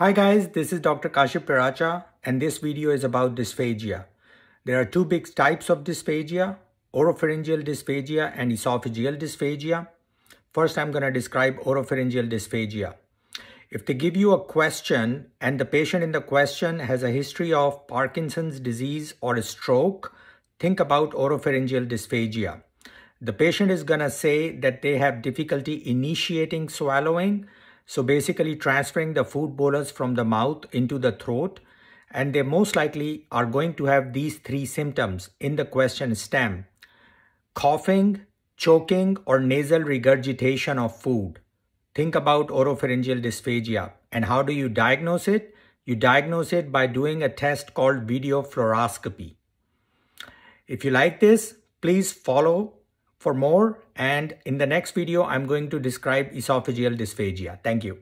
Hi guys, this is Dr. Kashif Piracha and this video is about dysphagia. There are two big types of dysphagia, oropharyngeal dysphagia and esophageal dysphagia. First, I'm going to describe oropharyngeal dysphagia. If they give you a question and the patient in the question has a history of Parkinson's disease or a stroke, think about oropharyngeal dysphagia. The patient is going to say that they have difficulty initiating swallowing, so basically transferring the food bolus from the mouth into the throat. And they most likely are going to have these three symptoms in the question stem. Coughing, choking, or nasal regurgitation of food. Think about oropharyngeal dysphagia. And how do you diagnose it? You diagnose it by doing a test called video fluoroscopy. If you like this, please follow for more. And in the next video, I'm going to describe esophageal dysphagia. Thank you.